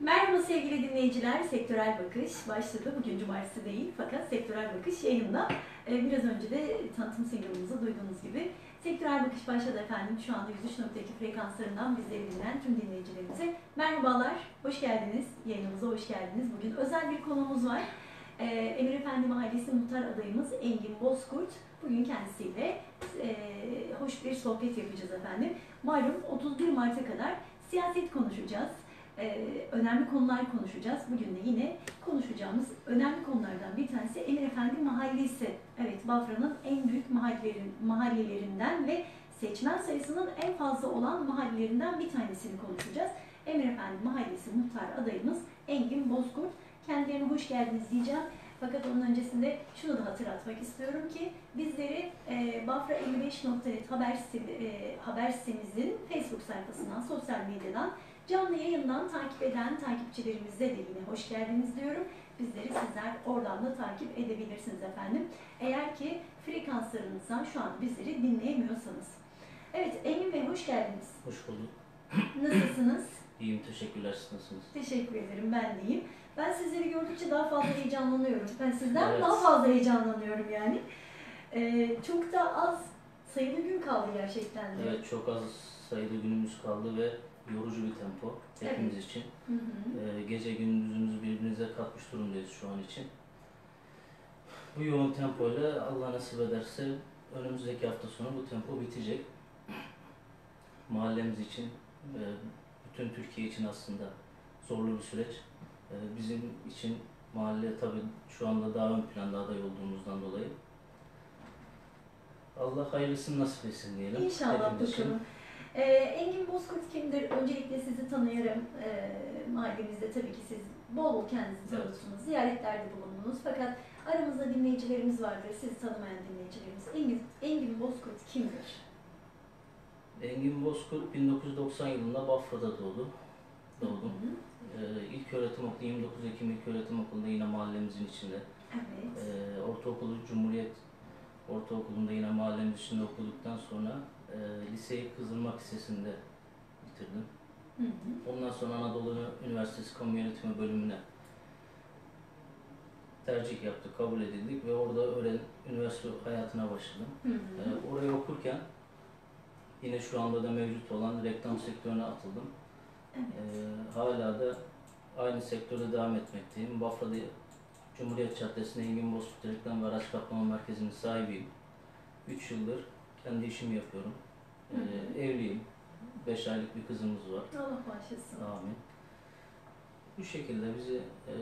Merhaba sevgili dinleyiciler. Sektörel Bakış başladı. Bugün cumartesi değil fakat Sektörel Bakış yayında. Ee, Biraz önce de tanıtım single'ımızı duyduğunuz gibi Sektörel Bakış başladı efendim. Şu anda 103.2 frekanslarından bizleri dinleyen tüm dinleyicilerimize merhabalar. Hoş geldiniz. Yayınımıza hoş geldiniz. Bugün özel bir konuğumuz var. Ee, Emir Efendi Mahallesi Muhtar adayımız Engin Bozkurt. Bugün kendisiyle e, hoş bir sohbet yapacağız efendim. Malum 31 Mart'a kadar siyaset konuşacağız. Ee, önemli konular konuşacağız. Bugün de yine konuşacağımız önemli konulardan bir tanesi Emir Efendi Mahallesi. Evet, Bafra'nın en büyük mahallelerin, mahallelerinden ve seçmen sayısının en fazla olan mahallelerinden bir tanesini konuşacağız. Emir Efendi Mahallesi muhtar adayımız Engin Bozkurt. Kendilerine hoş geldiniz diyeceğim. Fakat onun öncesinde şunu da hatırlatmak istiyorum ki bizleri e, Bafra 55.net haber, e, haber sitemizin Facebook sayfasından, sosyal medyadan Canlı yayından takip eden takipçilerimize de yine hoş geldiniz diyorum. Bizleri sizler oradan da takip edebilirsiniz efendim. Eğer ki frekanslarınızdan şu an bizleri dinleyemiyorsanız. Evet Engin Bey hoş geldiniz. Hoş bulduk. Nasılsınız? İyiyim, teşekkürler. Siz nasılsınız? Teşekkür ederim ben de iyiyim. Ben sizleri gördükçe daha fazla heyecanlanıyorum. Ben sizden Evet. daha fazla heyecanlanıyorum yani. Ee, çok da az sayılı gün kaldı gerçekten de. Evet, çok az sayıda günümüz kaldı ve yorucu bir tempo hepimiz için. Hı hı. Ee, gece gündüzümüzü birbirinize katmış durumdayız şu an için. Bu yoğun tempoyla Allah nasip ederse önümüzdeki hafta sonu bu tempo bitecek. Mahallemiz için, e, bütün Türkiye için aslında zorlu bir süreç. E, Bizim için mahalle tabii şu anda daha ön planda aday olduğumuzdan dolayı. Allah hayırlısını nasip etsin diyelim. İnşallah bakalım. Ee, Engin Bozkurt? Öncelikle sizi tanıyarım. Ee, mahallemizde tabii ki siz bol bol kendinizi Evet. tanıyorsunuz. Ziyaretlerde bulundunuz. Fakat aramızda dinleyicilerimiz vardır. Sizi tanımayan dinleyicilerimiz. Engin, Engin Bozkurt kimdir? Engin Bozkurt 1990 yılında Bafra'da doğdu. Doğdum. Hı hı. Ee, ilk öğretim okulu 29 Ekim İlk Öğretim Okulu'nda yine mahallemizin içinde. Evet. Ee, ortaokulu Cumhuriyet Ortaokulu'nda yine mahallemiz içinde okuduktan sonra e, liseyi Kızılmak Lisesi'nde bitirdim. Hı hı. Ondan sonra Anadolu Üniversitesi Kamu Yönetimi bölümüne tercih yaptık, kabul edildik ve orada öğren üniversite hayatına başladım. Hı hı. Ee, orayı okurken yine şu anda da mevcut olan reklam sektörüne atıldım. Evet. Ee, hala da aynı sektörde devam etmekteyim. Bafra'da Cumhuriyet Caddesi'nde Engin Bozkurt Reklam ve Araç Kaplama Merkezi'nin sahibiyim. 3 yıldır kendi işimi yapıyorum. Hı Ee, evliyim. 5 aylık bir kızımız var. Allah bağışlasın. Amin. Bu şekilde bizi e,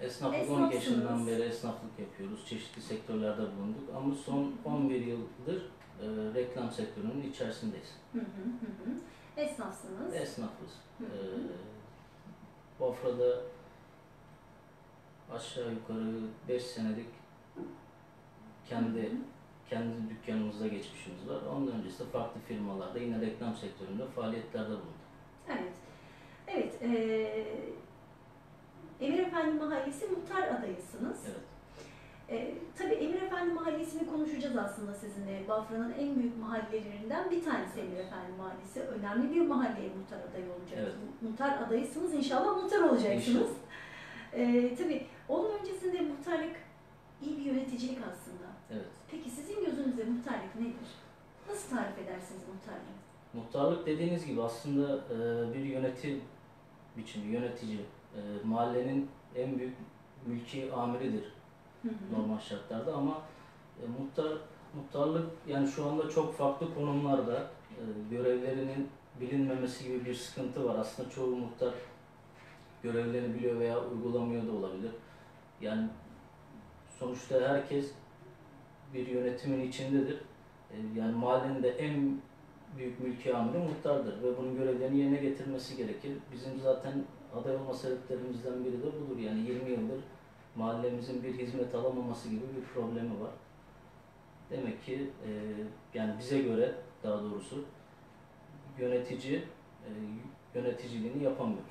esnaflık 12 Esnafsınız. yaşından beri esnaflık yapıyoruz. Çeşitli sektörlerde bulunduk ama son 11 yıldır e, reklam sektörünün içerisindeyiz. Hı hı hı. Esnafsınız. Esnafız. Hı hı. Ee, Bafra'da aşağı yukarı 5 senelik kendi Hı hı. Kendi dükkanımızda geçmişimiz var. Ondan öncesinde farklı firmalarda yine reklam sektöründe faaliyetlerde bulundum. Evet. Evet. eee Emir Efendi Mahallesi muhtar adayısınız. Evet. Ee, tabii Emir Efendi Mahallesi'ni konuşacağız aslında sizinle. Bafra'nın en büyük mahallelerinden bir tanesi Emir Efendi Mahallesi. Önemli bir mahalleye muhtar adayı olacaksınız. Muhtar adayısınız inşallah muhtar olacaksınız. İnşallah. Ee, tabii onun öncesinde muhtarlık iyi bir yöneticilik aslında. Evet. Peki sizin gözünüzde muhtarlık nedir? Nasıl tarif edersiniz muhtarlığı? Muhtarlık dediğiniz gibi aslında e, bir yönetim biçimi, yönetici. E, mahallenin en büyük mülki amiridir Hı hı. normal şartlarda ama e, muhtar muhtarlık yani şu anda çok farklı konumlarda e, görevlerinin bilinmemesi gibi bir sıkıntı var. Aslında çoğu muhtar görevlerini biliyor veya uygulamıyor da olabilir. Yani sonuçta herkes bir yönetimin içindedir. E, yani mahallenin de en büyük mülki amiri muhtardır ve bunun görevlerini yerine getirmesi gerekir. Bizim zaten aday olma sebeplerimizden biri de budur. Yani 20 yıldır mahallemizin bir hizmet alamaması gibi bir problemi var. Demek ki e, yani bize göre daha doğrusu yönetici e, yöneticiliğini yapamıyor.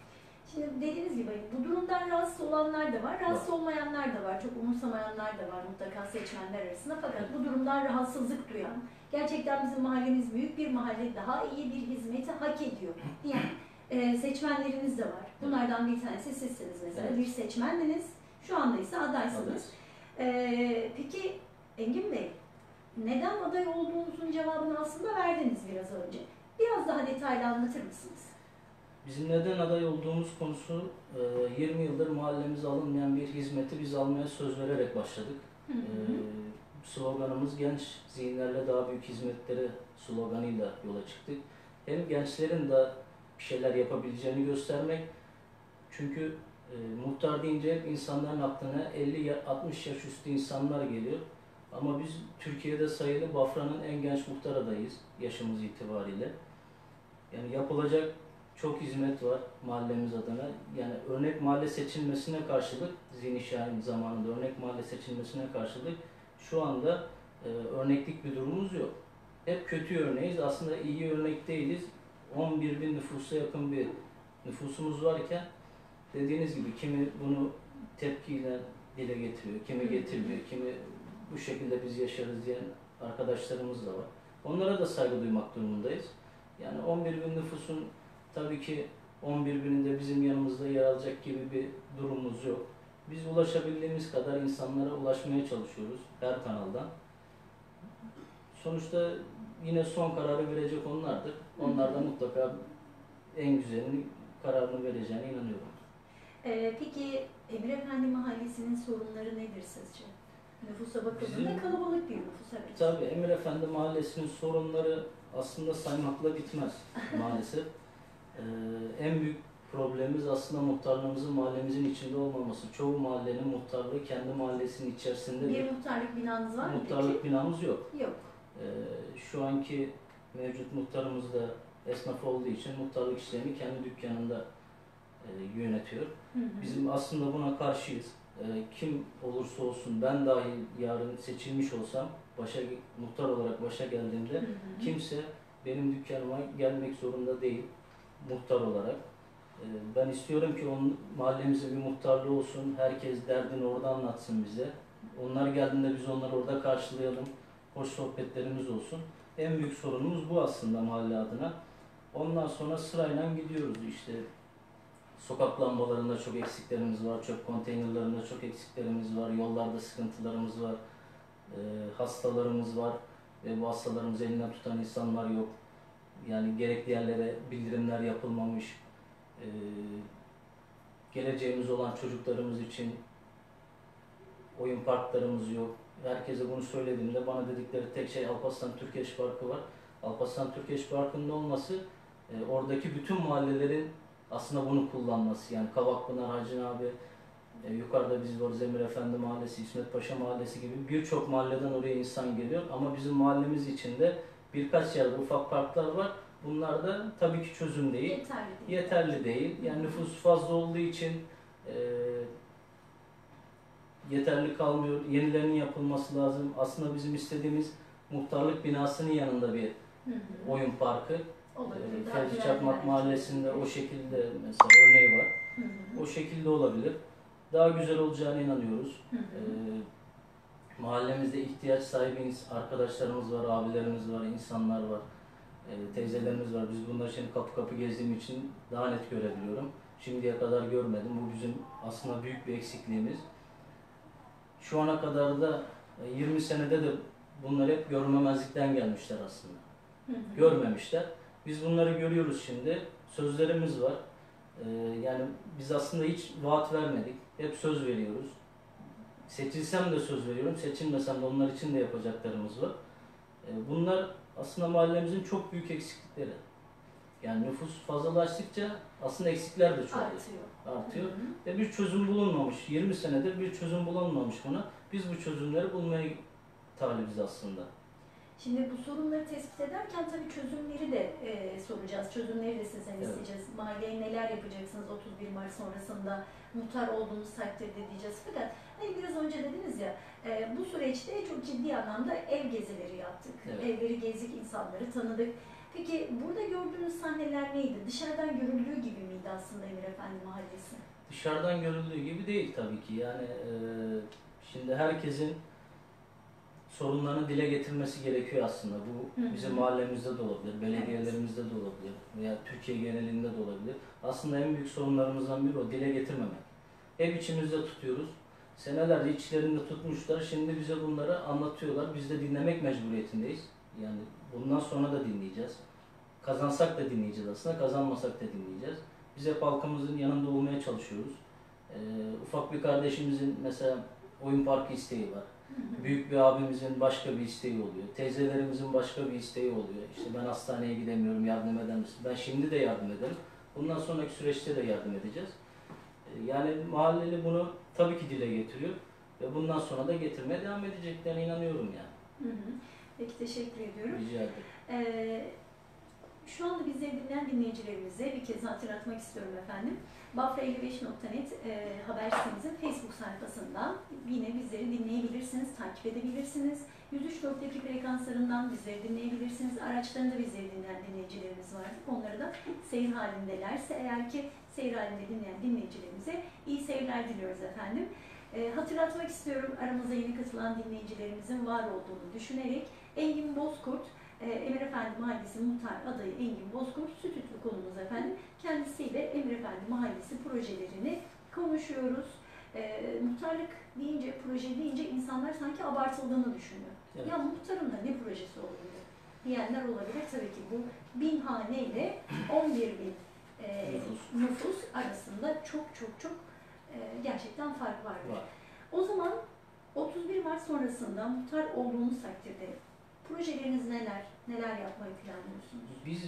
Şimdi dediğiniz gibi bu durumdan rahatsız olanlar da var, rahatsız olmayanlar da var, çok umursamayanlar da var mutlaka seçmenler arasında. Fakat bu durumdan rahatsızlık duyan, gerçekten bizim mahallemiz büyük bir mahalle, daha iyi bir hizmeti hak ediyor diyen e, seçmenleriniz de var. Bunlardan bir tanesi sizsiniz mesela. Evet. Bir seçmendiniz. Şu anda ise adaysınız. E, peki Engin Bey, neden aday olduğunuzun cevabını aslında verdiniz biraz önce. Biraz daha detaylı anlatır mısınız? Bizim neden aday olduğumuz konusu e, 20 yıldır mahallemize alınmayan bir hizmeti biz almaya söz vererek başladık. Hı hı. Ee, sloganımız genç zihinlerle daha büyük hizmetleri sloganıyla yola çıktık. Hem gençlerin de bir şeyler yapabileceğini göstermek. Çünkü e, muhtar deyince hep insanların aklına 50 ya- 60 yaş üstü insanlar geliyor. Ama biz Türkiye'de sayılı Bafra'nın en genç muhtar adayız yaşımız itibariyle. Yani yapılacak çok hizmet var mahallemiz adına. Yani örnek mahalle seçilmesine karşılık, Zihni Şahin zamanında örnek mahalle seçilmesine karşılık şu anda e, örneklik bir durumumuz yok. Hep kötü örneğiz. Aslında iyi örnek değiliz. 11 bin nüfusa yakın bir nüfusumuz varken dediğiniz gibi kimi bunu tepkiyle dile getiriyor, kimi getirmiyor, kimi bu şekilde biz yaşarız diyen arkadaşlarımız da var. Onlara da saygı duymak durumundayız. Yani 11 bin nüfusun tabii ki 11 bininde bizim yanımızda yer alacak gibi bir durumumuz yok. Biz ulaşabildiğimiz kadar insanlara ulaşmaya çalışıyoruz her kanaldan. Sonuçta yine son kararı verecek onlardır. Onlar da mutlaka en güzelini kararını vereceğine inanıyorum. E, peki Emir Efendi Mahallesi'nin sorunları nedir sizce? Nüfusa bakıldığında Bizim- kalabalık bir nüfus evet. Tabii Emir Efendi Mahallesi'nin sorunları aslında saymakla bitmez maalesef. Ee, en büyük problemimiz aslında muhtarlığımızın mahallemizin içinde olmaması. Çoğu mahallenin muhtarlığı kendi mahallesinin içerisinde Bir muhtarlık binanız var mı muhtarlık binamız yok. peki? Yok. Ee, şu anki mevcut muhtarımız da esnaf olduğu için muhtarlık işlerini kendi dükkanında e, yönetiyor. Hı hı. Bizim aslında buna karşıyız. Ee, kim olursa olsun ben dahil yarın seçilmiş olsam başa muhtar olarak başa geldiğimde Hı hı. kimse benim dükkanıma gelmek zorunda değil muhtar olarak. Ee, ben istiyorum ki onun mahallemizin bir muhtarlığı olsun. Herkes derdini orada anlatsın bize. Onlar geldiğinde biz onları orada karşılayalım. Hoş sohbetlerimiz olsun. En büyük sorunumuz bu aslında mahalle adına. Ondan sonra sırayla gidiyoruz işte. Sokak lambalarında çok eksiklerimiz var, çöp konteynerlarında çok eksiklerimiz var, yollarda sıkıntılarımız var, Ee, hastalarımız var ve bu hastalarımızı elinden tutan insanlar yok. Yani gerekli yerlere bildirimler yapılmamış. Ee, geleceğimiz olan çocuklarımız için oyun parklarımız yok. Herkese bunu söylediğimde bana dedikleri tek şey Alparslan Türkeş Parkı var. Alparslan Türkeş Parkı'nın olması e, oradaki bütün mahallelerin aslında bunu kullanması. Yani Kavakpınar, Hacı abi, e, yukarıda biz varız Emir Efendi Mahallesi, İsmet Paşa Mahallesi gibi birçok mahalleden oraya insan geliyor. Ama bizim mahallemiz içinde birkaç yerde ufak parklar var. Bunlar da tabii ki çözüm değil Yeterli değil. yeterli değil. Yani nüfus fazla olduğu için e, yeterli kalmıyor. Yenilerinin yapılması lazım. Aslında bizim istediğimiz muhtarlık binasının yanında bir Hı hı. oyun parkı. Olabilir. E, güvenli Çakmak. Mahallesi'nde o şekilde mesela örneği var. Hı hı. O şekilde olabilir. Daha güzel olacağına inanıyoruz. Hı hı. E, mahallemizde ihtiyaç sahibi arkadaşlarımız var, abilerimiz var, insanlar var, e, teyzelerimiz var. Biz bunları şimdi kapı kapı gezdiğim için daha net görebiliyorum. Şimdiye kadar görmedim. Bu bizim aslında büyük bir eksikliğimiz. Şu ana kadar da e, 20 senede de bunlar hep görmemezlikten gelmişler aslında. Hı hı. Görmemişler. Biz bunları görüyoruz şimdi. Sözlerimiz var. E, yani biz aslında hiç vaat vermedik. Hep söz veriyoruz. Seçilsem de söz veriyorum, seçilmesem de onlar için de yapacaklarımız var. E, Bunlar aslında mahallemizin çok büyük eksiklikleri. Yani nüfus fazlalaştıkça aslında eksikler de çoğalıyor, Artıyor. artıyor. Hı hı. Ve bir çözüm bulunmamış. 20 senedir bir çözüm bulunmamış buna. Biz bu çözümleri bulmaya talibiz aslında. Şimdi bu sorunları tespit ederken tabii çözümleri de e, soracağız. Çözümleri de sizden Evet. isteyeceğiz. Mahalleye neler yapacaksınız 31 Mart sonrasında muhtar olduğunuz takdirde diyeceğiz. Fakat hani biraz önce dediniz ya e, bu süreçte çok ciddi anlamda ev gezileri yaptık. Evet. Evleri gezdik, insanları tanıdık. Peki burada gördüğünüz sahneler neydi? Dışarıdan görüldüğü gibi miydi aslında Emir Efendi Mahallesi? Dışarıdan görüldüğü gibi değil tabii ki. Yani e, şimdi herkesin sorunlarını dile getirmesi gerekiyor aslında. Bu bizim mahallemizde de olabilir, belediyelerimizde de olabilir veya Türkiye genelinde de olabilir. Aslında en büyük sorunlarımızdan biri o dile getirmemek. Hep içimizde tutuyoruz. Senelerce içlerinde tutmuşlar. Şimdi bize bunları anlatıyorlar. Biz de dinlemek mecburiyetindeyiz. Yani bundan sonra da dinleyeceğiz. Kazansak da dinleyeceğiz aslında, kazanmasak da dinleyeceğiz. Biz hep halkımızın yanında olmaya çalışıyoruz. Ee, ufak bir kardeşimizin mesela oyun parkı isteği var. Büyük bir abimizin başka bir isteği oluyor. Teyzelerimizin başka bir isteği oluyor. İşte ben hastaneye gidemiyorum, yardım eder misin? Ben şimdi de yardım ederim. Bundan sonraki süreçte de yardım edeceğiz. Ee, Yani mahalleli bunu tabii ki dile getiriyor. Ve bundan sonra da getirmeye devam edeceklerine inanıyorum yani. Hı hı. Peki teşekkür ediyorum. Rica ederim. Ee, şu anda bizleri dinleyen dinleyicilerimize bir kez hatırlatmak istiyorum efendim. Bafra55.net e, haber sitemizin Facebook sayfasından yine bizleri dinleyebilirsiniz, takip edebilirsiniz. 103.2 frekanslarından bizleri dinleyebilirsiniz. Araçlarında bizleri dinleyen dinleyicilerimiz vardır. Onları da seyir halindelerse eğer ki seyir halinde dinleyen dinleyicilerimize iyi seyirler diliyoruz efendim. E, hatırlatmak istiyorum aramıza yeni katılan dinleyicilerimizin var olduğunu düşünerek Engin Bozkurt, e, Emir Efendi Mahallesi Muhtar adayı Engin Bozkurt, Sütütlü konumuz efendim. Kendisiyle Emir Efendi Mahallesi projelerini konuşuyoruz. E, muhtarlık deyince, proje deyince insanlar sanki abartıldığını düşünüyor. Evet. Ya muhtarın da ne projesi olabilir diyenler olabilir. Tabii ki bu bin hane ile 11 bin e, Nüfus. nüfus arasında çok çok çok e, gerçekten fark var. Var. O zaman 31 Mart sonrasında muhtar olduğunuz takdirde projeleriniz neler? Neler yapmayı planlıyorsunuz? Biz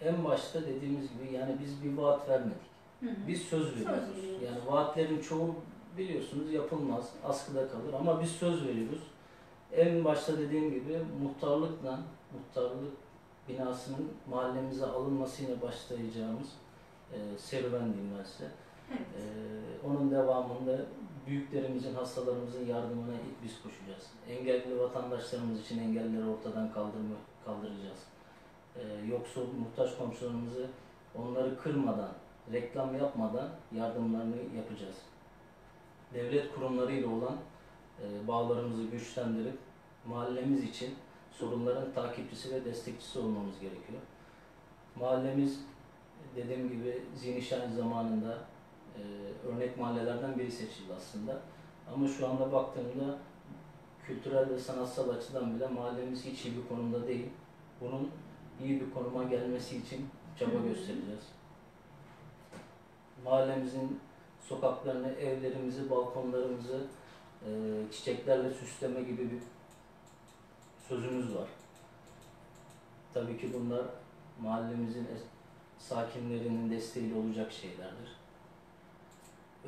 en başta dediğimiz gibi yani biz bir vaat vermedik. Hı hı. Biz söz veriyoruz. veriyoruz. Yani vaatlerin çoğu biliyorsunuz yapılmaz, askıda kalır ama biz söz veriyoruz. En başta dediğim gibi muhtarlıkla, muhtarlık binasının mahallemize alınmasıyla başlayacağımız e, serüven diyeyim ben size. Evet. E, onun devamında büyüklerimizin, hastalarımızın yardımına ilk biz koşacağız. Engelli vatandaşlarımız için engelleri ortadan kaldırma, kaldıracağız. E, yoksul, muhtaç komşularımızı onları kırmadan, reklam yapmadan yardımlarını yapacağız. Devlet kurumlarıyla olan e, bağlarımızı güçlendirip mahallemiz için sorunların takipçisi ve destekçisi olmamız gerekiyor. Mahallemiz dediğim gibi Zinişan zamanında e, örnek mahallelerden biri seçildi aslında. Ama şu anda baktığımda kültürel ve sanatsal açıdan bile mahallemiz hiç iyi bir konumda değil. Bunun iyi bir konuma gelmesi için çaba göstereceğiz. Mahallemizin sokaklarını, evlerimizi, balkonlarımızı e, çiçeklerle süsleme gibi bir sözümüz var. Tabii ki bunlar mahallemizin sakinlerinin desteğiyle olacak şeylerdir.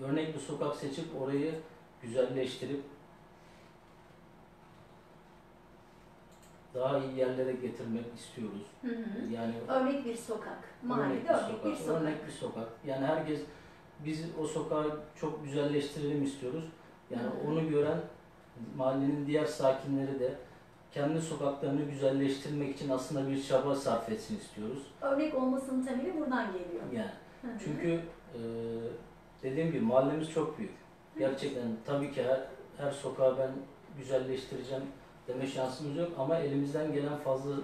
Örnek bir sokak seçip orayı güzelleştirip daha iyi yerlere getirmek istiyoruz. Hı hı. Yani Örnek bir sokak. Mahallede örnek örnek bir sokak. Örnek bir sokak. Yani herkes biz o sokağı çok güzelleştirelim istiyoruz. Yani Hı hı. onu gören mahallenin diğer sakinleri de kendi sokaklarını güzelleştirmek için aslında bir çaba sarf etsin istiyoruz. Örnek olmasının temeli buradan geliyor. Yani Hı hı. çünkü e, dediğim gibi mahallemiz çok büyük. Gerçekten tabii ki her, her sokağı ben güzelleştireceğim deme şansımız yok ama elimizden gelen fazla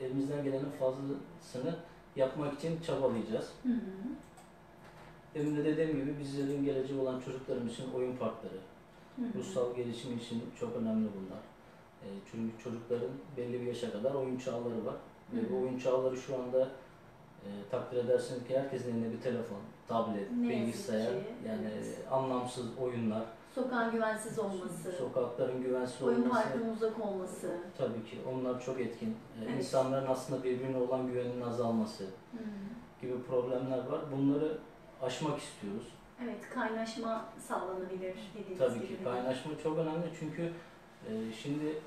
elimizden gelenin fazlasını yapmak için çabalayacağız. Hı hı. Demin de dediğim gibi bizlerin geleceği olan çocuklarımız için oyun parkları, Hı hı. ruhsal gelişim için çok önemli bunlar. E, çünkü çocukların belli bir yaşa kadar oyun çağları var. Hı Ve bu oyun çağları şu anda e, takdir edersiniz ki herkesin elinde bir telefon, tablet, Ne bilgisayar, ki, yani evet. anlamsız oyunlar, Sokağın güvensiz olması, sokakların güvensiz oyun olması, parkının uzak olması. tabii ki onlar çok etkin. E, Evet. İnsanların aslında birbirine olan güveninin azalması Hı hı. gibi problemler var. Bunları aşmak istiyoruz. Evet, kaynaşma sağlanabilir dediğiniz Tabii gibi. ki kaynaşma çok önemli çünkü e, şimdi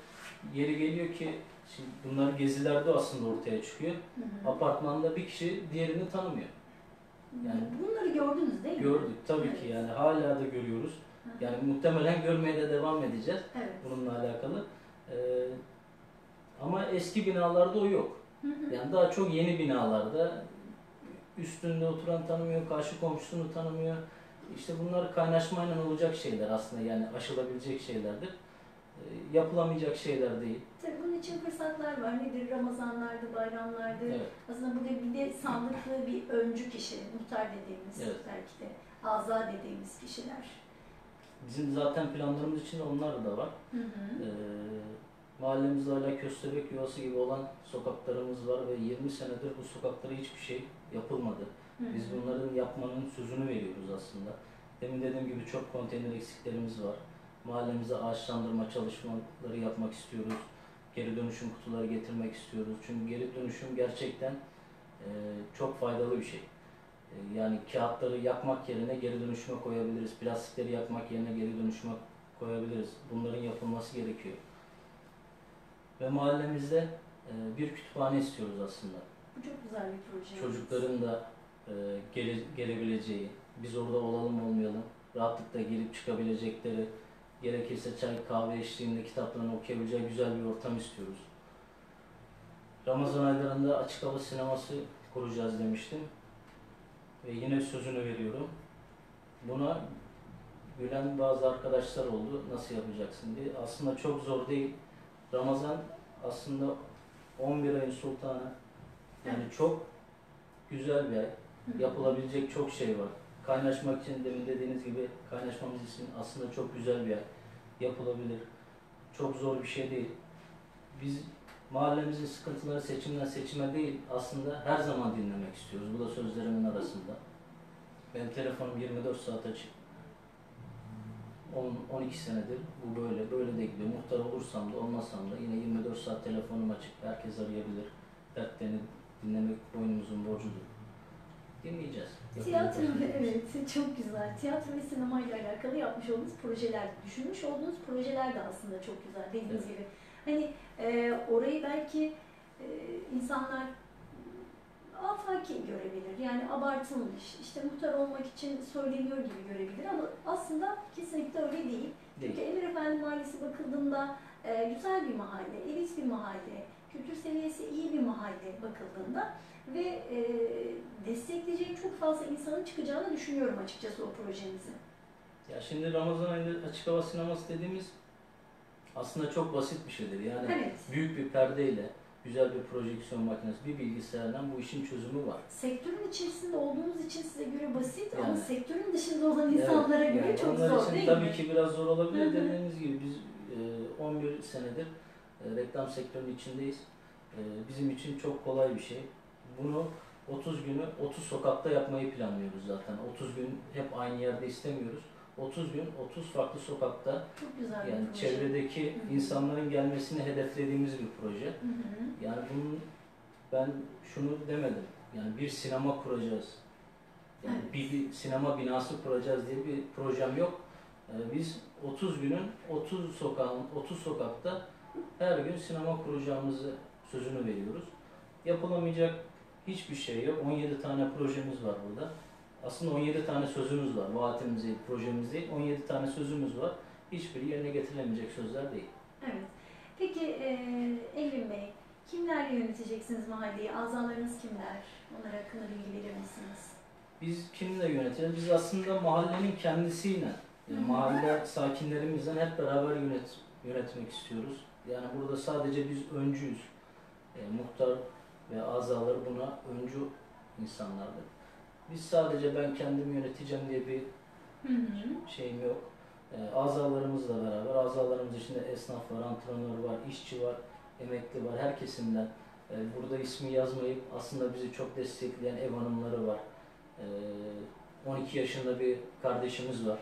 yeri geliyor ki şimdi bunlar gezilerde aslında ortaya çıkıyor. Hı hı. Apartmanda bir kişi diğerini tanımıyor. yani- Bunları gördünüz değil mi? Gördük tabii Evet. ki yani hala da görüyoruz. Hı hı. Yani muhtemelen görmeye de devam edeceğiz Evet. bununla alakalı. E, ama eski binalarda o yok. Hı hı. Yani daha çok yeni binalarda üstünde oturan tanımıyor, karşı komşusunu tanımıyor. İşte bunlar kaynaşmayla olacak şeyler aslında yani aşılabilecek şeylerdir. E, yapılamayacak şeyler değil. Tabii bunun için fırsatlar var. Nedir? Ramazanlardı, bayramlardı. Evet. Aslında burada bir de sandıklı bir öncü kişi, muhtar dediğimiz, Evet. belki de aza dediğimiz kişiler. Bizim zaten planlarımız içinde onlar da var. Hı hı. Ee, mahallemizde hala köstebek yuvası gibi olan sokaklarımız var ve 20 senedir bu sokaklara hiçbir şey yapılmadı. Hı hı. Biz bunların yapmanın sözünü veriyoruz aslında. Demin dediğim gibi çok konteyner eksiklerimiz var. Mahallemize ağaçlandırma çalışmaları yapmak istiyoruz. Geri dönüşüm kutuları getirmek istiyoruz. Çünkü geri dönüşüm gerçekten e, çok faydalı bir şey. E, yani kağıtları yakmak yerine geri dönüşüme koyabiliriz. Plastikleri yakmak yerine geri dönüşüme koyabiliriz. Bunların yapılması gerekiyor. Ve mahallemizde e, bir kütüphane istiyoruz aslında. Bu çok güzel bir proje. Çocukların da e, gele- gelebileceği, biz orada olalım olmayalım, rahatlıkla girip çıkabilecekleri, gerekirse çay kahve eşliğinde kitaplarını okuyabileceği güzel bir ortam istiyoruz. Ramazan aylarında açık hava sineması kuracağız demiştim. Ve yine sözünü veriyorum. Buna gülen bazı arkadaşlar oldu. Nasıl yapacaksın diye. Aslında çok zor değil. Ramazan aslında 11 ayın sultanı. Yani çok güzel bir ay. Yapılabilecek çok şey var. Kaynaşmak için demin dediğiniz gibi kaynaşmamız için aslında çok güzel bir ay. Yapılabilir. Çok zor bir şey değil. Biz mahallemizin sıkıntıları seçimden seçime değil aslında her zaman dinlemek istiyoruz. Bu da sözlerimin arasında. Benim telefonum 24 saat açık. 10, 12 senedir bu böyle, böyle de gidiyor. Muhtar olursam da olmasam da yine 24 saat telefonum açık. Herkes arayabilir. Dertlerini dinlemek boynumuzun borcudur. Dinleyeceğiz. Tiyatro, evet çok güzel. Tiyatro ve sinema ile alakalı yapmış olduğunuz projeler, düşünmüş olduğunuz projeler de aslında çok güzel dediğiniz Evet. gibi. Hani e, orayı belki e, insanlar afaki görebilir. Yani abartılmış, işte muhtar olmak için söyleniyor gibi görebilir ama aslında kesinlikle öyle değil. Çünkü Değil. Emir Efendi Mahallesi bakıldığında e, güzel bir mahalle, elit bir mahalle, kültür seviyesi iyi bir mahalle bakıldığında ve e, destekleyeceği çok fazla insanın çıkacağını düşünüyorum açıkçası o projenizin. Ya şimdi Ramazan ayında açık hava sineması dediğimiz aslında çok basit bir şeydir. Yani Evet. büyük bir perdeyle güzel bir projeksiyon makinesi, bir bilgisayardan bu işin çözümü var. Sektörün içerisinde olduğunuz için size göre basit ama Yani. sektörün dışında olan insanlara Evet, göre yani çok zor için değil tabii mi? ki biraz zor olabilir. Hı hı. Dediğiniz gibi biz e, 11 senedir e, reklam sektörünün içindeyiz. E, bizim için çok kolay bir şey. Bunu 30 günü 30 sokakta yapmayı planlıyoruz zaten. 30 gün hep aynı yerde istemiyoruz. 30 gün 30 farklı sokakta Çok güzel bir yani çevredeki Hı hı. insanların gelmesini hedeflediğimiz bir proje. Hı hı. Yani bunun ben şunu demedim. Yani bir sinema kuracağız. Yani Evet. bir, bir sinema binası kuracağız diye bir projem yok. Ee, biz 30 günün 30 sokağın 30 sokakta her gün sinema kuracağımızı sözünü veriyoruz. Yapılamayacak hiçbir şey yok. 17 tane projemiz var burada. Aslında 17 tane sözümüz var. Vaatimiz değil, projemiz değil. 17 tane sözümüz var. Hiçbiri yerine getirilemeyecek sözler değil. Evet. Peki e, Evrim Bey, kimlerle yöneteceksiniz mahalleyi? Azalarınız kimler? Onlar hakkında bilgi verir misiniz? Biz kimle yöneteceğiz? Biz aslında mahallenin kendisiyle, yani mahalle sakinlerimizden hep beraber yönet, yönetmek istiyoruz. Yani burada sadece biz öncüyüz. E, muhtar ve azaları buna öncü insanlardır. Biz sadece ben kendim yöneteceğim diye bir Hı hı. şeyim yok. E, azalarımızla beraber, azalarımız içinde esnaf var, antrenör var, işçi var, emekli var, her kesimden. E, burada ismi yazmayıp aslında bizi çok destekleyen ev hanımları var. E, 12 yaşında bir kardeşimiz var.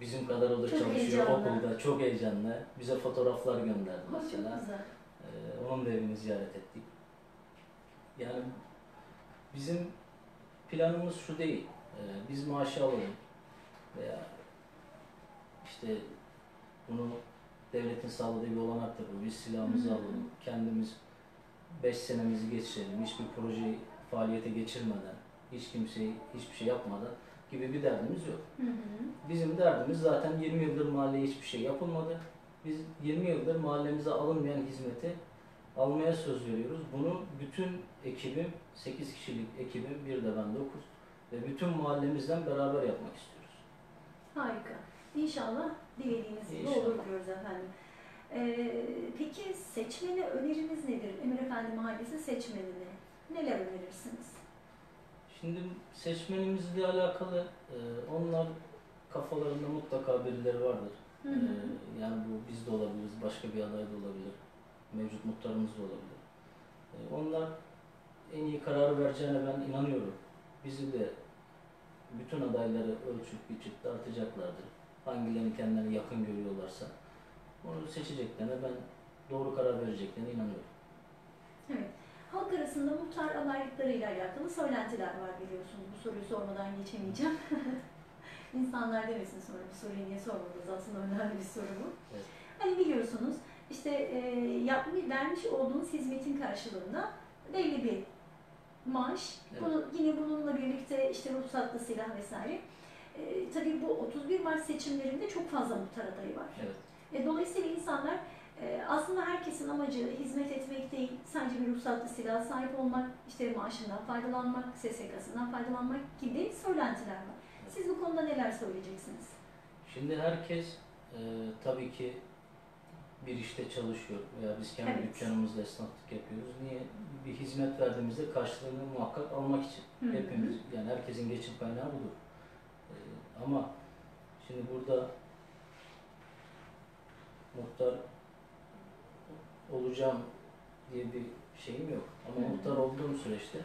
Bizim kadar o da Çok çalışıyor heyecanlı. okulda, çok heyecanlı. Bize fotoğraflar gönderdi mesela. Ee, onun da evini ziyaret ettik. Yani bizim planımız şu değil. Ee, biz maaşı alalım veya işte bunu devletin sağladığı bir olanaktır bu. Biz silahımızı Hı hı. alalım. Kendimiz 5 senemizi geçirelim. Hiçbir projeyi faaliyete geçirmeden, hiç kimseyi hiçbir şey yapmadan gibi bir derdimiz yok. Hı hı. Bizim derdimiz zaten 20 yıldır mahalleye hiçbir şey yapılmadı. Biz 20 yıldır mahallemize alınmayan hizmeti almaya söz veriyoruz. Bunu bütün ekibim, 8 kişilik ekibim, bir de ben 9 ve bütün mahallemizden beraber yapmak istiyoruz. Harika. İnşallah dilediğiniz gibi İnşallah. olur diyoruz efendim. E, peki seçmene öneriniz nedir? Emir Efendi Mahallesi seçmenine neler önerirsiniz? Şimdi seçmenimizle alakalı e, onlar kafalarında mutlaka birileri vardır. Hı E, hı. yani bu biz de olabiliriz, başka bir aday da olabilir, mevcut muhtarımız da olabilir. E, onlar en iyi kararı vereceğine ben inanıyorum. Bizi de bütün adayları ölçüp biçip tartacaklardır. Hangilerini kendilerine yakın görüyorlarsa onu seçeceklerine ben doğru karar vereceklerine inanıyorum. Evet. Halk arasında muhtar adaylıklarıyla alakalı söylentiler var biliyorsunuz. Bu soruyu sormadan geçemeyeceğim. İnsanlar demesin sonra bu soruyu niye sormadınız aslında önemli bir soru bu. Evet. Hani biliyorsunuz işte e, yapmış, vermiş olduğunuz hizmetin karşılığında belli bir maaş. Evet. Bunu, yine bununla birlikte işte ruhsatlı silah vesaire. E, tabii bu 31 Mart seçimlerinde çok fazla muhtar adayı var. Evet. E, dolayısıyla insanlar e, aslında herkesin amacı hizmet etmek değil, sadece bir ruhsatlı silah sahip olmak, işte maaşından faydalanmak, SSK'sından faydalanmak gibi söylentiler var. Siz bu konuda neler söyleyeceksiniz? Şimdi herkes e, tabii ki bir işte çalışıyor veya biz kendi Evet. dükkanımızda esnaflık yapıyoruz. Niye? Bir hizmet verdiğimizde karşılığını muhakkak almak için. Hı hı. Hepimiz, yani herkesin geçim kaynağı budur. E, ama şimdi burada muhtar olacağım diye bir şeyim yok. Ama Hı hı. muhtar olduğum süreçte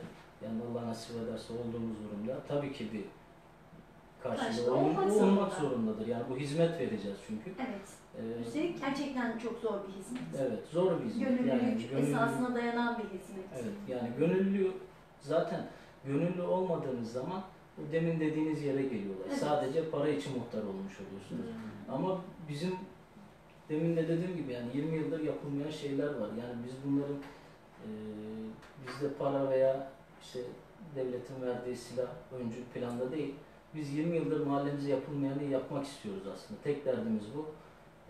yani Allah nasip ederse olduğumuz durumda tabii ki bir Karşılığı olmak olmak zorundadır. Yani bu hizmet vereceğiz çünkü. Evet, Ee, üstelik gerçekten çok zor bir hizmet. evet, zor bir hizmet. Gönüllülük gönüllü- esasına dayanan bir hizmet. Evet, yani gönüllü zaten gönüllü olmadığınız zaman o demin dediğiniz yere geliyorlar. Evet. Sadece para için muhtar olmuş oluyorsunuz. Ama bizim demin de dediğim gibi yani 20 yıldır yapılmayan şeyler var. Yani biz bunların e, bizde para veya işte devletin verdiği silah öncü planda değil. Biz 20 yıldır mahallemize yapılmayanı yapmak istiyoruz aslında. Tek derdimiz bu.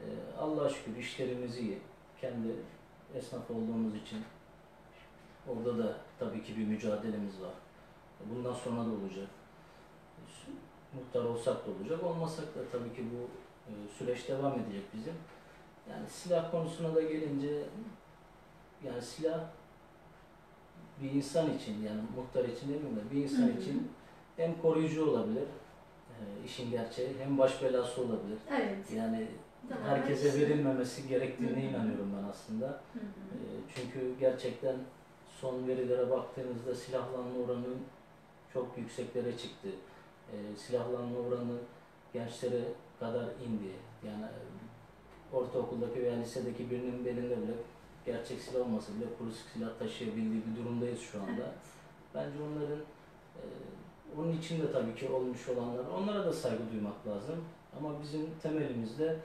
E, Allah'a şükür işlerimiz iyi. Kendi esnaf olduğumuz için orada da tabii ki bir mücadelemiz var. Bundan sonra da olacak. Muhtar olsak da olacak, olmasak da tabii ki bu e, süreç devam edecek bizim. Yani silah konusuna da gelince yani silah bir insan için yani muhtar için demeyeyim de bir insan için hem koruyucu olabilir e, işin gerçeği hem baş belası olabilir. Evet. Yani Tamam, herkese verilmemesi gerektiğine inanıyorum ben aslında. Hı hı. E, Çünkü gerçekten son verilere baktığınızda silahlanma oranı çok yükseklere çıktı. E, silahlanma oranı gençlere kadar indi. Yani e, ortaokuldaki veya lisedeki birinin belinde bile gerçek silah olmasa bile kuru silah taşıyabildiği bir durumdayız şu anda. Evet. Bence onların e, onun için de tabii ki olmuş olanlar, onlara da saygı duymak lazım. Ama bizim temelimizde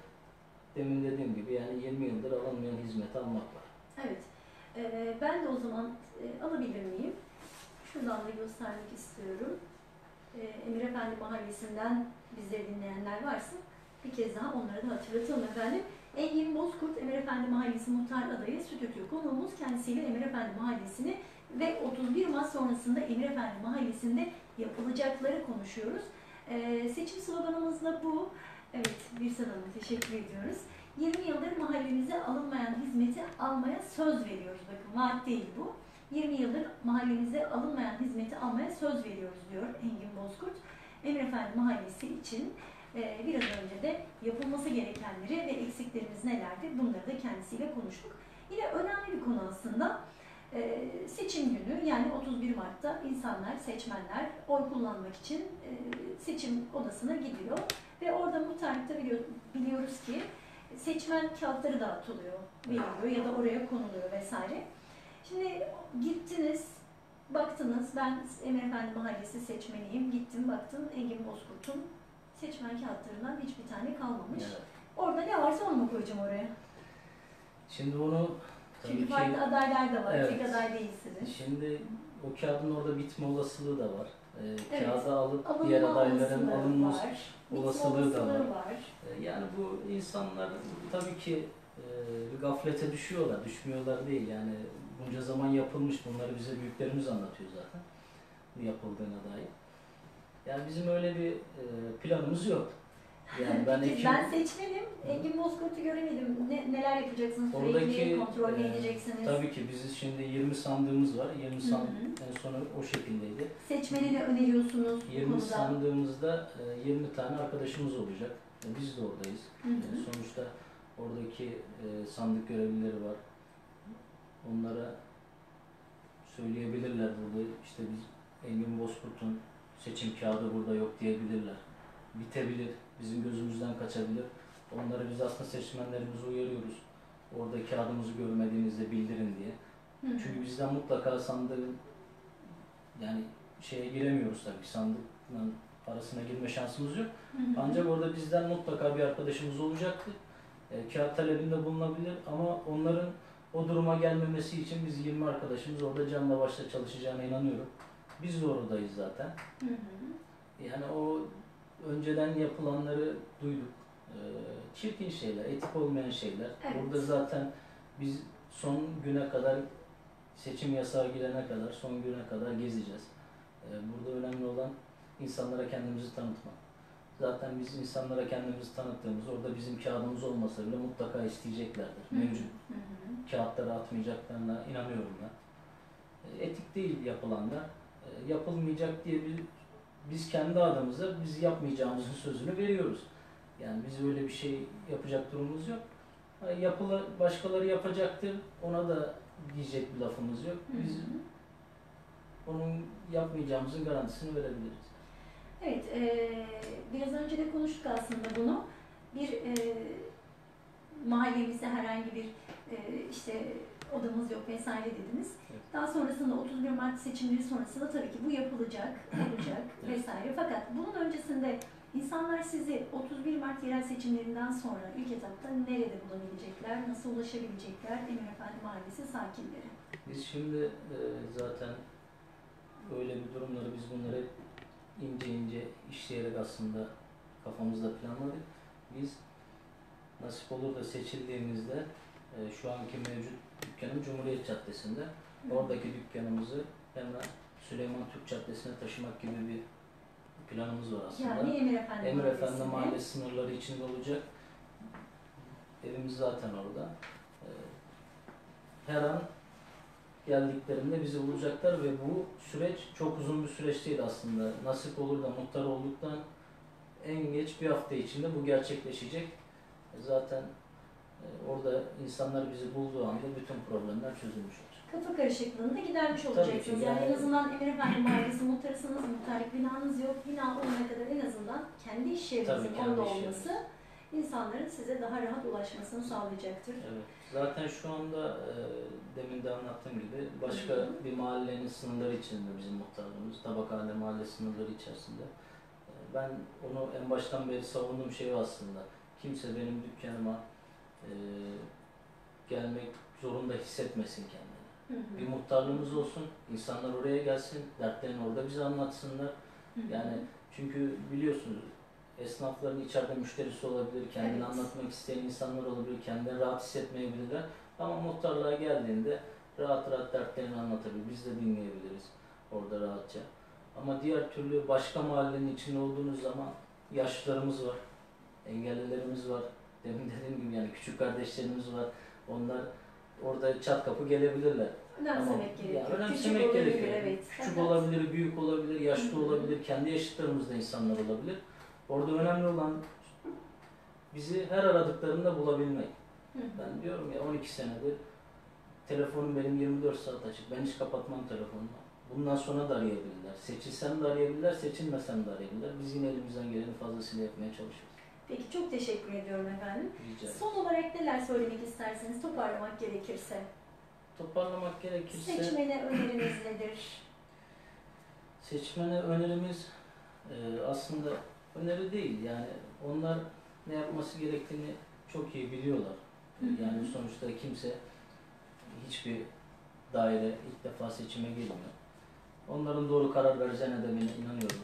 demin dediğim gibi yani 20 yıldır alınmayan hizmeti almak var. Evet. Ee, ben de o zaman e, alabilir miyim? Şuradan da göstermek istiyorum. Ee, Emir Efendi Mahallesi'nden bizleri dinleyenler varsa bir kez daha onları da hatırlatalım efendim. Engin Bozkurt, Emir Efendi Mahallesi Muhtar Adayı Stüdyo konuğumuz. Kendisiyle Emir Efendi Mahallesi'ni ve 31 Mart sonrasında Emir Efendi Mahallesi'nde yapılacakları konuşuyoruz. Ee, seçim sloganımız da bu. Evet, Birsen Hanım teşekkür ediyoruz. 20 yıldır mahallemize alınmayan hizmeti almaya söz veriyoruz. Bakın vaat değil bu. 20 yıldır mahallemize alınmayan hizmeti almaya söz veriyoruz diyor Engin Bozkurt. Emir Efendi Mahallesi için e, biraz önce de yapılması gerekenleri ve eksiklerimiz nelerdi bunları da kendisiyle konuştuk. Yine önemli bir konu aslında. E, seçim günü yani 31 Mart'ta insanlar, seçmenler oy kullanmak için e, seçim odasına gidiyor. Ve orada muhtarlıkta biliyor, biliyoruz ki seçmen kağıtları dağıtılıyor, veriliyor ya da oraya konuluyor vesaire. Şimdi gittiniz, baktınız, ben Emir Efendi Mahallesi seçmeniyim, gittim baktım Engin Bozkurt'un seçmen kağıtlarından hiçbir tane kalmamış. Evet. Orada ne varsa onu mu koyacağım oraya? Şimdi onu Çünkü ki farklı adaylar da var, Evet. tek aday değilsiniz. şimdi o kağıdın orada bitme olasılığı da var. Ee, Evet. Kağıda alıp Alınma diğer adayların alınma var, olasılığı da var. var. Ee, Yani bu insanlar tabii ki e, bir gaflete düşüyorlar, düşmüyorlar değil. Yani bunca zaman yapılmış, bunları bize büyüklerimiz anlatıyor zaten yapıldığına dair. Yani bizim öyle bir e, planımız yok. Yani ben Ekim, ben seçmenim. Engin Bozkurt'u göremedim. Ne, neler yapacaksınız? Sürekli Oradaki, kontrol ne e, edeceksiniz? tabii ki biz şimdi 20 sandığımız var. 20 Hı sandık en sonu o şekildeydi. Seçmene ne öneriyorsunuz bu 20 konuda? sandığımızda e, 20 tane arkadaşımız olacak. E, Biz de oradayız. Hı hı. E, Sonuçta oradaki e, sandık görevlileri var. Onlara söyleyebilirler burada işte biz Engin Bozkurt'un seçim kağıdı burada yok diyebilirler. Bitebilir, bizim gözümüzden kaçabilir. Onları biz aslında seçmenlerimizi uyarıyoruz. Orada kağıdımızı görmediğinizde bildirin diye. Hı. Çünkü bizden mutlaka sandığın yani şeye giremiyoruz tabii ki sandığın parasına girme şansımız yok. Hı hı. Ancak orada bizden mutlaka bir arkadaşımız olacaktır. E, kağıt talebinde bulunabilir ama onların o duruma gelmemesi için biz 20 arkadaşımız orada canla başla çalışacağına inanıyorum. Biz de oradayız zaten. Hı hı. Yani o önceden yapılanları duyduk. E, çirkin şeyler, etik olmayan şeyler. Evet. Burada zaten biz son güne kadar seçim yasağı girene kadar, son güne kadar gezeceğiz. E, burada önemli olan insanlara kendimizi tanıtmak. Zaten biz insanlara kendimizi tanıttığımız, orada bizim kağıdımız olmasa bile mutlaka isteyeceklerdir. Hı hı. Mevcut Hı hı. kağıtları atmayacaklarına inanıyorum ben. E, Etik değil yapılanlar. Yapılmayacak diye bir, biz kendi adımıza biz yapmayacağımızın sözünü veriyoruz. Yani biz öyle bir şey yapacak durumumuz yok. Ha, Yapıla, başkaları yapacaktır. Ona da diyecek bir lafımız yok. Hı Biz hı. onun yapmayacağımızın garantisini verebiliriz. Evet, eee, biraz önce de konuştuk aslında bunu. Bir eee mahallemizde herhangi bir eee, işte odamız yok vesaire dediniz. Evet. Daha sonrasında 31 Mart seçimleri sonrasında tabii ki bu yapılacak, olacak vesaire. Fakat bunun öncesinde insanlar sizi 31 Mart yerel seçimlerinden sonra ilk etapta nerede bulabilecekler, nasıl ulaşabilecekler Emir Efendi Mahallesi sakinleri? Biz şimdi e, zaten öyle bir durumları biz bunları ince ince işleyerek aslında kafamızda planladık. Biz nasip olur da seçildiğimizde e, şu anki mevcut dükkanım Cumhuriyet Caddesi'nde. Oradaki dükkanımızı hemen Süleyman Türk Caddesi'ne taşımak gibi bir planımız var aslında. Yani Emir Efendi Emir Efendi mahalle sınırları içinde olacak. Evimiz zaten orada. Ee, Her an geldiklerinde bizi bulacaklar ve bu süreç çok uzun bir süreç değil aslında. Nasip olur da muhtar olduktan en geç bir hafta içinde bu gerçekleşecek. Zaten orada insanlar bizi bulduğu anda bütün problemler çözülmüş olacak. Kafa karışıklığını da gidermiş olacaksınız. ki, Yani, en yani- azından Emir Efendi Mahallesi muhtarısınız, muhtarlık binanız yok. Bina olana kadar en azından kendi iş yerinizin orada olması insanların size daha rahat ulaşmasını sağlayacaktır. Evet. Zaten şu anda e, demin de anlattığım gibi başka Hı hı. bir mahallenin sınırları içinde bizim muhtarlığımız. Tabakhane mahalle sınırları içerisinde. E, ben onu en baştan beri savunduğum şey aslında. Kimse benim dükkanıma e, gelmek zorunda hissetmesin kendini. Hı hı. Bir muhtarlığımız olsun, insanlar oraya gelsin, dertlerini orada bize anlatsınlar. Hı hı. Yani çünkü biliyorsunuz esnafların içeride müşterisi olabilir, kendini Evet. anlatmak isteyen insanlar olabilir, kendini rahat hissetmeyebilirler. Ama muhtarlığa geldiğinde rahat rahat dertlerini anlatabilir, biz de dinleyebiliriz orada rahatça. Ama diğer türlü başka mahallenin içinde olduğunuz zaman yaşlılarımız var, engellilerimiz var. Demin dediğim gibi yani küçük kardeşlerimiz var. Onlar orada çat kapı gelebilirler. Önemsemek gerekiyor. yani Küçük önemsemek olabilir, gerekiyor. Evet. Küçük Fakat- olabilir, büyük olabilir, yaşlı Hı hı. olabilir, kendi yaşıtlarımızda insanlar olabilir. Orada önemli olan bizi her aradıklarında bulabilmek. Hı hı. Ben diyorum ya 12 senedir telefonum benim 24 saat açık. Ben hiç kapatmam telefonumu. Bundan sonra da arayabilirler. Seçilsem de arayabilirler, seçilmesem de arayabilirler. Biz yine elimizden geleni fazlasıyla yapmaya çalışıyoruz. Peki çok teşekkür ediyorum efendim. Rica ederim. Son olarak neler söylemek isterseniz toparlamak gerekirse. Toparlamak gerekirse... Seçmene öneriniz nedir? Seçmene önerimiz e, aslında öneri değil yani onlar ne yapması gerektiğini çok iyi biliyorlar. Hı hı. Yani sonuçta kimse hiçbir daire ilk defa seçime girmiyor. Onların doğru karar vereceğine de ben inanıyorum.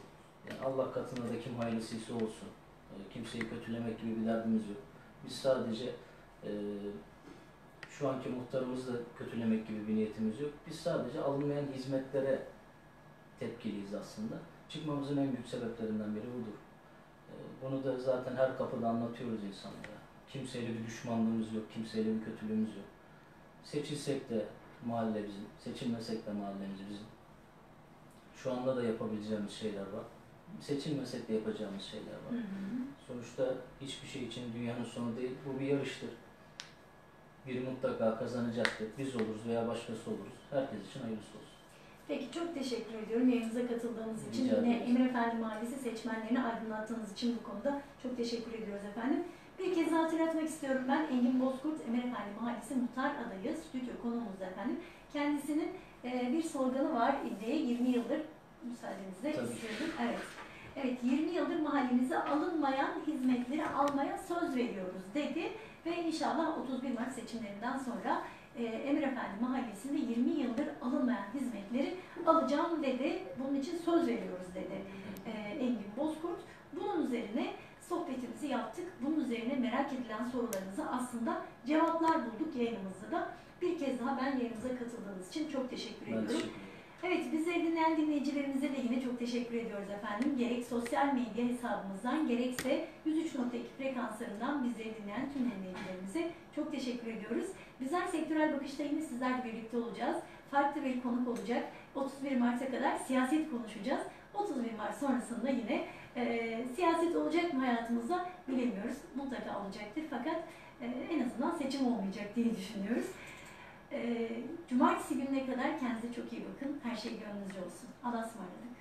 Yani Allah katında da kim hayırlısıysa olsun. Kimseyi kötülemek gibi bir derdimiz yok. Biz sadece e, şu anki muhtarımızı da kötülemek gibi bir niyetimiz yok. Biz sadece alınmayan hizmetlere tepkiliyiz aslında. Çıkmamızın en büyük sebeplerinden biri budur. E, Bunu da zaten her kapıda anlatıyoruz insanlara. Kimseyle bir düşmanlığımız yok, kimseyle bir kötülüğümüz yok. Seçilsek de mahalle bizim, seçilmesek de mahallemiz bizim. Şu anda da yapabileceğimiz şeyler var. Seçilmesek de yapacağımız şeyler Hı var. hı. Sonuçta hiçbir şey için dünyanın sonu değil, bu bir yarıştır. Biri mutlaka kazanacaktır. Biz oluruz veya başkası oluruz. Herkes için hayırlısı olsun. Peki çok teşekkür ediyorum yayınımıza katıldığınız için. Rica Yine. Emir Efendi Mahallesi seçmenlerini aydınlattığınız için bu konuda çok teşekkür ediyoruz efendim. Bir kez daha hatırlatmak istiyorum ben Engin Bozkurt, Emir Efendi Mahallesi muhtar adayı, stüdyo konuğumuz efendim. Kendisinin bir sloganı var, diye 20 yıldır müsaadenizle istiyorum. Evet. Evet, 20 yıldır mahallemize alınmayan hizmetleri almaya söz veriyoruz dedi ve inşallah 31 Mart seçimlerinden sonra e, Emir Efendi Mahallesi'nde 20 yıldır alınmayan hizmetleri alacağım dedi. Bunun için söz veriyoruz dedi e, Engin Bozkurt. Bunun üzerine sohbetimizi yaptık. Bunun üzerine merak edilen sorularınıza aslında cevaplar bulduk yayınımızda da. Bir kez daha ben yayınımıza katıldığınız için çok teşekkür Ben ediyorum. teşekkür. Evet, bizleri dinleyen dinleyicilerimize de yine çok teşekkür ediyoruz efendim. Gerek sosyal medya hesabımızdan gerekse 103.2 frekanslarından bizleri dinleyen tüm dinleyicilerimize çok teşekkür ediyoruz. Bizler sektörel bakışta yine sizlerle birlikte olacağız. Farklı bir konuk olacak. 31 Mart'a kadar siyaset konuşacağız. 31 Mart sonrasında yine e, siyaset olacak mı hayatımızda bilemiyoruz. Mutlaka olacaktır fakat e, en azından seçim olmayacak diye düşünüyoruz. Ee, cumartesi gününe kadar kendinize çok iyi bakın. Her şey gönlünüzce olsun. Allah'a ısmarladık.